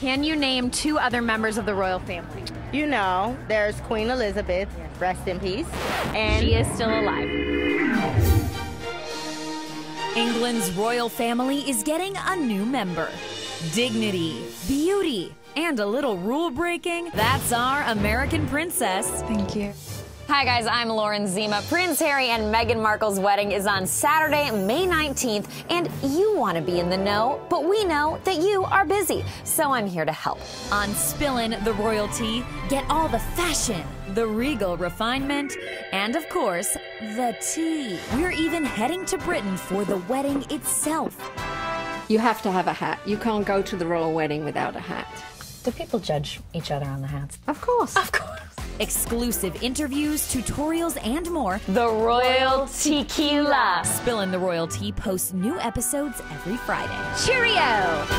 Can you name two other members of the royal family? You know, there's Queen Elizabeth, rest in peace, and She is still alive. England's royal family is getting a new member. Dignity, beauty, and a little rule breaking. That's our American princess. Thank you. Hi, guys, I'm Lauren Zima. Prince Harry and Meghan Markle's wedding is on Saturday, May 19th, and you want to be in the know, but we know that you are busy, so I'm here to help. On Spillin' the Royal Tea, get all the fashion, the regal refinement, and of course, the tea. We're even heading to Britain for the wedding itself. You have to have a hat. You can't go to the royal wedding without a hat. Do people judge each other on the hats? Of course. Of course. Exclusive interviews, tutorials, and more. The Royal Tequila. Spillin' the Royal Tea posts new episodes every Friday. Cheerio!